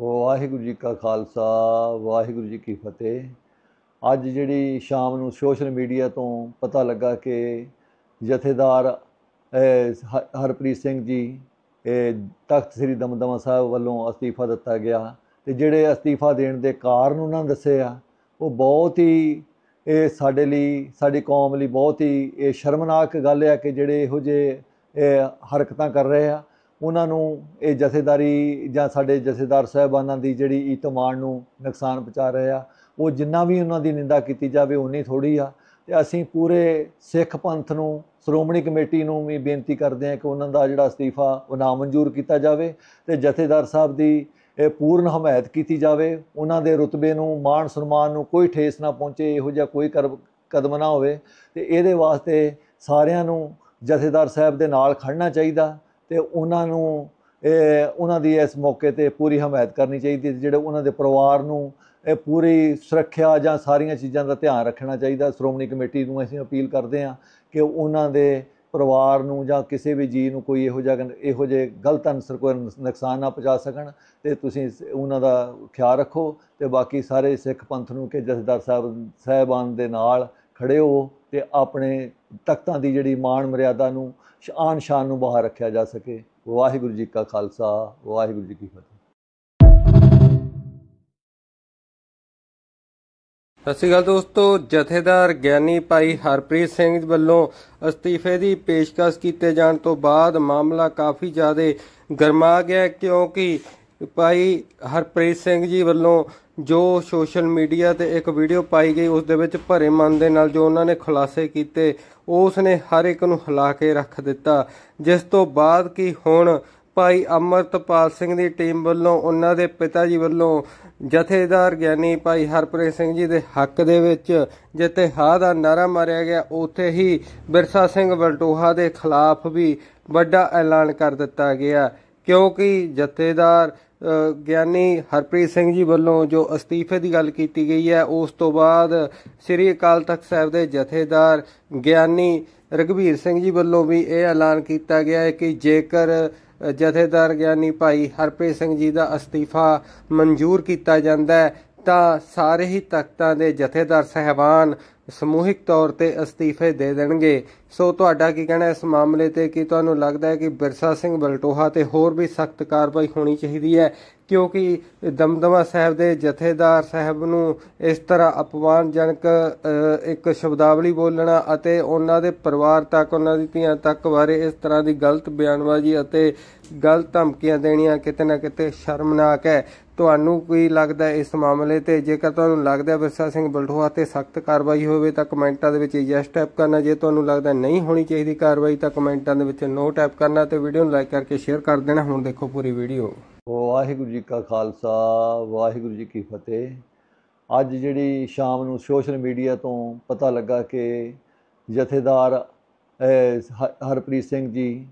ਵਾਹਿਗੁਰੂ ਜੀ ਕਾ ਖਾਲਸਾ, ਵਾਹਿਗੁਰੂ ਜੀ ਕੀ ਫਤਿਹ। ਅੱਜ ਜਿਹੜੀ ਸ਼ਾਮ ਨੂੰ ਸੋਸ਼ਲ ਮੀਡੀਆ ਤੋਂ ਪਤਾ ਲੱਗਾ ਕਿ ਜਥੇਦਾਰ ਹ- ਹਰਪ੍ਰੀਤ ਸਿੰਘ ਜੀ ਤਖਤ ਸ੍ਰੀ ਦਮਦਮਾ ਸਾਹਿਬ ਵੱਲੋਂ ਅਸਤੀਫਾ ਦਿੱਤਾ ਗਿਆ ਤੇ ਜਿਹੜੇ ਅਸਤੀਫਾ ਦੇਣ ਦੇ ਕਾਰਨ ਉਹਨਾਂ ਨੇ ਦੱਸੇ ਉਹ ਬਹੁਤ ਹੀ, ਇਹ ਸਾਡੇ ਲਈ, ਸਾਡੀ ਕੌਮ ਲਈ ਬਹੁਤ ਹੀ, ਇਹ ਸ਼ਰਮਨਾਕ ਗੱਲ ਆ ਕਿ ਜਿਹੜੇ ਇਹੋ ਜਿਹੇ ਹਰਕਤਾਂ ਕਰ ਰਹੇ ਆ। ਉਹਨਾਂ ਨੂੰ ਇਹ ਜਥੇਦਾਰੀ ਜਾਂ ਸਾਡੇ ਜਥੇਦਾਰ ਸਾਹਿਬਾਨਾਂ ਦੀ ਜਿਹੜੀ ਈਤਮਾਨ ਨੂੰ ਨੁਕਸਾਨ ਪਹੁੰਚਾ ਰਹੇ ਆ, ਉਹ ਜਿੰਨਾ ਵੀ ਉਹਨਾਂ ਦੀ ਨਿੰਦਾ ਕੀਤੀ ਜਾਵੇ ਉਨੀ ਥੋੜੀ ਆ। ਤੇ ਅਸੀਂ ਪੂਰੇ ਸਿੱਖ ਪੰਥ ਨੂੰ, ਸ਼੍ਰੋਮਣੀ ਕਮੇਟੀ ਨੂੰ ਵੀ ਬੇਨਤੀ ਕਰਦੇ ਹਾਂ ਕਿ ਉਹਨਾਂ ਦਾ ਜਿਹੜਾ ਅਸਤੀਫਾ ਉਹ ਨਾਮਨਜ਼ੂਰ ਕੀਤਾ ਜਾਵੇ ਤੇ ਜਥੇਦਾਰ ਸਾਹਿਬ ਦੀ ਇਹ ਪੂਰਨ ਹਮਾਇਤ ਕੀਤੀ ਜਾਵੇ। ਉਹਨਾਂ ਦੇ ਰੁਤਬੇ ਨੂੰ, ਮਾਣ ਸਨਮਾਨ ਨੂੰ ਕੋਈ ਠੇਸ ਨਾ ਪਹੁੰਚੇ, ਇਹੋ ਜਿਹਾ ਕੋਈ ਕਰ- ਕਦਮ ਨਾ ਹੋਵੇ। ਤੇ ਇਹਦੇ ਵਾਸਤੇ ਸਾਰਿਆਂ ਨੂੰ ਜਥੇਦਾਰ ਸਾਹਿਬ ਦੇ ਨਾਲ ਖੜਨਾ ਚਾਹੀਦਾ। ਤੇ ਉਹਨਾਂ ਨੂੰ ਉਹਨਾਂ ਦੀ ਇਸ ਮੌਕੇ ਤੇ ਪੂਰੀ ਹਮਾਇਤ ਕਰਨੀ ਚਾਹੀਦੀ ਹੈ ਜਿਹੜੇ ਉਹਨਾਂ ਦੇ ਪਰਿਵਾਰ ਨੂੰ ਇਹ ਪੂਰੀ ਸੁਰੱਖਿਆ ਜਾਂ ਸਾਰੀਆਂ ਚੀਜ਼ਾਂ ਦਾ ਧਿਆਨ ਰੱਖਣਾ ਚਾਹੀਦਾ। ਸ਼੍ਰੋਮਣੀ ਕਮੇਟੀ ਨੂੰ ਅਸੀਂ ਅਪੀਲ ਕਰਦੇ ਹਾਂ ਕਿ ਉਹਨਾਂ ਦੇ ਪਰਿਵਾਰ ਨੂੰ ਜਾਂ ਕਿਸੇ ਵੀ ਜੀ ਨੂੰ ਕੋਈ ਇਹੋ ਜਿਹਾ ਇਹੋ ਜਿਹੇ ਗਲਤ ਅਨਸਰ ਕੋਈ ਨੁਕਸਾਨ ਨਾ ਪਹੁੰਚਾ ਸਕਣ ਤੇ ਤੁਸੀਂ ਉਹਨਾਂ ਦਾ ਖਿਆਲ ਰੱਖੋ ਤੇ ਬਾਕੀ ਸਾਰੇ ਸਿੱਖ ਪੰਥ ਨੂੰ ਕਿ ਜਥੇਦਾਰ ਸਾਹਿਬ, ਸਾਹਿਬਾਨ ਦੇ ਨਾਲ ਖੜੇ ਹੋ ਤੇ ਆਪਣੇ ਤਖਤਾਂ ਦੀ ਜਿਹੜੀ ਮਾਣ ਮਰਿਆਦਾ ਨੂੰ ਸ਼ਾਨ ਸ਼ਾਨ ਨੂੰ ਬਾਹਰ ਰੱਖਿਆ ਜਾ ਸਕੇ। ਵਾਹਿਗੁਰੂ ਜੀ ਕਾ ਖਾਲਸਾ, ਵਾਹਿਗੁਰੂ ਜੀ ਕੀ ਫਤਿਹ। ਸਤਿ ਸ਼੍ਰੀ ਅਕਾਲ ਦੋਸਤੋ, ਜਥੇਦਾਰ ਗਿਆਨੀ ਭਾਈ ਹਰਪ੍ਰੀਤ ਸਿੰਘ ਵੱਲੋਂ ਅਸਤੀਫੇ ਦੀ ਪੇਸ਼ਕਸ਼ ਕੀਤੇ ਜਾਣ ਤੋਂ ਬਾਅਦ ਮਾਮਲਾ ਕਾਫੀ ਜ਼ਿਆਦਾ ਗਰਮਾ ਗਿਆ, ਕਿਉਂਕਿ ਭਾਈ ਹਰਪ੍ਰੀਤ ਸਿੰਘ ਜੀ ਵੱਲੋਂ ਜੋ ਸੋਸ਼ਲ ਮੀਡੀਆ ਤੇ ਇੱਕ ਵੀਡੀਓ ਪਾਈ ਗਈ, ਉਸ ਦੇ ਵਿੱਚ ਭਰੇ ਮਨ ਦੇ ਨਾਲ ਜੋ ਉਹਨਾਂ ਨੇ ਖੁਲਾਸੇ ਕੀਤੇ, ਉਸ ਨੇ ਹਰ ਇੱਕ ਨੂੰ ਹਿਲਾ ਕੇ ਰੱਖ ਦਿੱਤਾ। ਜਿਸ ਤੋਂ ਬਾਅਦ ਕਿ ਹੁਣ ਭਾਈ ਅਮਰਤਪਾਲ ਸਿੰਘ ਦੀ ਟੀਮ ਵੱਲੋਂ, ਉਹਨਾਂ ਦੇ ਪਿਤਾ ਜੀ ਵੱਲੋਂ ਜਥੇਦਾਰ ਗਿਆਨੀ ਭਾਈ ਹਰਪ੍ਰੀਤ ਸਿੰਘ ਜੀ ਦੇ ਹੱਕ ਦੇ ਵਿੱਚ ਜਿੱਥੇ ਹਾਂ ਦਾ ਨਾਰਾ ਮਾਰਿਆ ਗਿਆ, ਉੱਥੇ ਹੀ ਬਿਰਸਾ ਸਿੰਘ ਬਲਟੋਹਾ ਦੇ ਖਿਲਾਫ ਵੀ ਵੱਡਾ ਐਲਾਨ ਕਰ ਦਿੱਤਾ ਗਿਆ। ਕਿਉਂਕਿ ਜਥੇਦਾਰ ਗਿਆਨੀ ਹਰਪ੍ਰੀਤ ਸਿੰਘ ਜੀ ਵੱਲੋਂ ਜੋ ਅਸਤੀਫੇ ਦੀ ਗੱਲ ਕੀਤੀ ਗਈ ਹੈ, ਉਸ ਤੋਂ ਬਾਅਦ ਸ੍ਰੀ ਅਕਾਲ ਤਖਤ ਸਾਹਿਬ ਦੇ ਜਥੇਦਾਰ ਗਿਆਨੀ ਰਗਵੀਰ ਸਿੰਘ ਜੀ ਵੱਲੋਂ ਵੀ ਇਹ ਐਲਾਨ ਕੀਤਾ ਗਿਆ ਹੈ ਕਿ ਜੇਕਰ ਜਥੇਦਾਰ ਗਿਆਨੀ ਭਾਈ ਹਰਪ੍ਰੀਤ ਸਿੰਘ ਜੀ ਦਾ ਅਸਤੀਫਾ ਮਨਜ਼ੂਰ ਕੀਤਾ ਜਾਂਦਾ ਹੈ, ਤਾਂ ਸਾਰੇ ਹੀ ਤਖਤਾਂ ਦੇ ਜਥੇਦਾਰ ਸਹਿਬਾਨ ਸਮੂਹਿਕ ਤੌਰ ਤੇ ਅਸਤੀਫੇ ਦੇ ਦੇਣਗੇ। ਸੋ ਤੁਹਾਡਾ ਕੀ ਕਹਿਣਾ ਇਸ ਮਾਮਲੇ ਤੇ? ਕੀ ਤੁਹਾਨੂੰ ਲੱਗਦਾ ਹੈ ਕਿ ਬਿਰਸਾ ਸਿੰਘ ਬਲਟੋਹਾ ਤੇ ਹੋਰ ਵੀ ਸਖਤ ਕਾਰਵਾਈ ਹੋਣੀ ਚਾਹੀਦੀ ਹੈ? ਕਿਉਂਕਿ ਦਮਦਮਾ ਸਾਹਿਬ ਦੇ ਜਥੇਦਾਰ ਸਾਹਿਬ ਨੂੰ ਇਸ ਤਰ੍ਹਾਂ ਅਪਮਾਨਜਨਕ ਇੱਕ ਸ਼ਬਦਾਵਲੀ ਬੋਲਣਾ ਅਤੇ ਉਹਨਾਂ ਦੇ ਪਰਿਵਾਰ ਤੱਕ, ਉਹਨਾਂ ਦੀ ਧੀਆਂ ਤੱਕ ਬਾਰੇ ਇਸ ਤਰ੍ਹਾਂ ਦੀ ਗਲਤ ਬਿਆਨਬਾਜ਼ੀ ਅਤੇ ਗਲਤ ਧਮਕੀਆਂ ਦੇਣੀਆਂ ਕਿਤੇ ਨਾ ਕਿਤੇ ਸ਼ਰਮਨਾਕ ਹੈ। ਤੁਹਾਨੂੰ ਕੀ ਲੱਗਦਾ ਇਸ ਮਾਮਲੇ ਤੇ? ਜੇਕਰ ਤੁਹਾਨੂੰ ਲੱਗਦਾ ਵਿਰਸਾ ਸਿੰਘ ਬਲਟੋਹਾ ਤੇ ਸਖਤ ਕਾਰਵਾਈ ਹੋਵੇ ਤਾਂ ਕਮੈਂਟਾਂ ਦੇ ਵਿੱਚ ਯੈਸ ਟੈਪ ਕਰਨਾ। ਜੇ ਤੁਹਾਨੂੰ ਲੱਗਦਾ ਨਹੀਂ ਹੋਣੀ ਚਾਹੀਦੀ ਕਾਰਵਾਈ ਤਾਂ ਕਮੈਂਟਾਂ ਦੇ ਵਿੱਚ ਨੋ ਟੈਪ ਕਰਨਾ ਤੇ ਵੀਡੀਓ ਨੂੰ ਲਾਈਕ ਕਰਕੇ ਸ਼ੇਅਰ ਕਰ ਦੇਣਾ। ਹੁਣ ਦੇਖੋ ਪੂਰੀ ਵੀਡੀਓ। ਵਾਹਿਗੁਰੂ ਜੀ ਕਾ ਖਾਲਸਾ, ਵਾਹਿਗੁਰੂ ਜੀ ਕੀ ਫਤਿਹ। ਅੱਜ ਜਿਹੜੀ ਸ਼ਾਮ ਨੂੰ ਸੋਸ਼ਲ ਮੀਡੀਆ ਤੋਂ ਪਤਾ ਲੱਗਾ ਕਿ ਜਥੇਦਾਰ ਹ- ਹਰਪ੍ਰੀਤ ਸਿੰਘ ਜੀ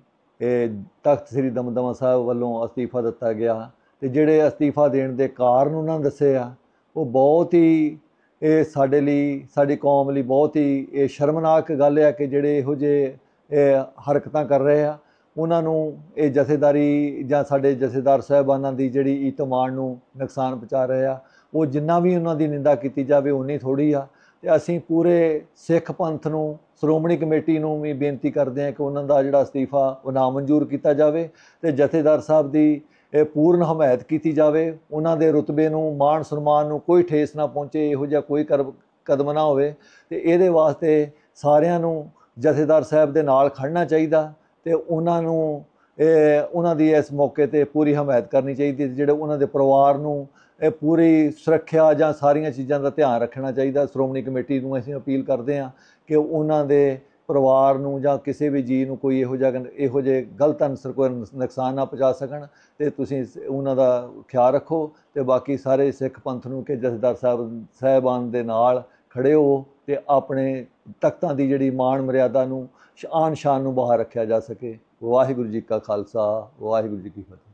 ਤਖਤ ਸ੍ਰੀ ਦਮਦਮਾ ਸਾਹਿਬ ਵੱਲੋਂ ਅਸਤੀਫਾ ਦਿੱਤਾ ਗਿਆ ਤੇ ਜਿਹੜੇ ਅਸਤੀਫਾ ਦੇਣ ਦੇ ਕਾਰਨ ਉਹਨਾਂ ਨੇ ਦੱਸਿਆ, ਉਹ ਬਹੁਤ ਹੀ, ਇਹ ਸਾਡੇ ਲਈ, ਸਾਡੀ ਕੌਮ ਲਈ ਬਹੁਤ ਹੀ, ਇਹ ਸ਼ਰਮਨਾਕ ਗੱਲ ਆ ਕਿ ਜਿਹੜੇ ਇਹੋ ਜਿਹੇ ਹਰਕਤਾਂ ਕਰ ਰਹੇ ਆ। ਉਹਨਾਂ ਨੂੰ ਇਹ ਜਥੇਦਾਰੀ ਜਾਂ ਸਾਡੇ ਜਥੇਦਾਰ ਸਾਹਿਬਾਨਾਂ ਦੀ ਜਿਹੜੀ ਈਤਮਾਨ ਨੂੰ ਨੁਕਸਾਨ ਪਹੁੰਚਾ ਰਹੇ ਆ, ਉਹ ਜਿੰਨਾ ਵੀ ਉਹਨਾਂ ਦੀ ਨਿੰਦਾ ਕੀਤੀ ਜਾਵੇ ਉਨੀ ਥੋੜੀ ਆ। ਤੇ ਅਸੀਂ ਪੂਰੇ ਸਿੱਖ ਪੰਥ ਨੂੰ, ਸ਼੍ਰੋਮਣੀ ਕਮੇਟੀ ਨੂੰ ਵੀ ਬੇਨਤੀ ਕਰਦੇ ਹਾਂ ਕਿ ਉਹਨਾਂ ਦਾ ਜਿਹੜਾ ਅਸਤੀਫਾ ਉਹ ਨਾ ਮਨਜ਼ੂਰ ਕੀਤਾ ਜਾਵੇ ਤੇ ਜਥੇਦਾਰ ਸਾਹਿਬ ਦੀ ਇਹ ਪੂਰਨ ਹਮਾਇਤ ਕੀਤੀ ਜਾਵੇ। ਉਹਨਾਂ ਦੇ ਰੁਤਬੇ ਨੂੰ, ਮਾਣ ਸਨਮਾਨ ਨੂੰ ਕੋਈ ਠੇਸ ਨਾ ਪਹੁੰਚੇ, ਇਹੋ ਜਿਹਾ ਕੋਈ ਕਰ- ਕਦਮ ਨਾ ਹੋਵੇ। ਤੇ ਇਹਦੇ ਵਾਸਤੇ ਸਾਰਿਆਂ ਨੂੰ ਜਥੇਦਾਰ ਸਾਹਿਬ ਦੇ ਨਾਲ ਖੜਨਾ ਚਾਹੀਦਾ। ਤੇ ਉਹਨਾਂ ਨੂੰ ਉਹਨਾਂ ਦੀ ਇਸ ਮੌਕੇ ਤੇ ਪੂਰੀ ਹਮਾਇਤ ਕਰਨੀ ਚਾਹੀਦੀ ਹੈ, ਜਿਹੜੇ ਉਹਨਾਂ ਦੇ ਪਰਿਵਾਰ ਨੂੰ ਇਹ ਪੂਰੀ ਸੁਰੱਖਿਆ ਜਾਂ ਸਾਰੀਆਂ ਚੀਜ਼ਾਂ ਦਾ ਧਿਆਨ ਰੱਖਣਾ ਚਾਹੀਦਾ। ਸ਼੍ਰੋਮਣੀ ਕਮੇਟੀ ਨੂੰ ਅਸੀਂ ਅਪੀਲ ਕਰਦੇ ਹਾਂ ਕਿ ਉਹਨਾਂ ਦੇ ਪਰਿਵਾਰ ਨੂੰ ਜਾਂ ਕਿਸੇ ਵੀ ਜੀ ਨੂੰ ਕੋਈ ਇਹੋ ਜਿਹਾ ਇਹੋ ਜਿਹੇ ਗਲਤ ਅਨਸਰ ਕੋਈ ਨੁਕਸਾਨ ਨਾ ਪਹੁੰਚਾ ਸਕਣ ਤੇ ਤੁਸੀਂ ਇਸ- ਉਹਨਾਂ ਦਾ ਖਿਆਲ ਰੱਖੋ ਤੇ ਬਾਕੀ ਸਾਰੇ ਸਿੱਖ ਪੰਥ ਨੂੰ ਕਿ ਜਥੇਦਾਰ ਸਾਹਿਬ, ਸਾਹਿਬਾਨ ਦੇ ਨਾਲ ਖੜੇ ਹੋ ਤੇ ਆਪਣੇ ਤਖਤਾਂ ਦੀ ਜਿਹੜੀ ਮਾਣ ਮਰਿਆਦਾ ਨੂੰ ਸ਼ਾਨ ਸ਼ਾਨ ਨੂੰ ਬਾਹਰ ਰੱਖਿਆ ਜਾ ਸਕੇ। ਵਾਹਿਗੁਰੂ ਜੀ ਕਾ ਖਾਲਸਾ, ਵਾਹਿਗੁਰੂ ਜੀ ਕੀ ਫਤਿਹ।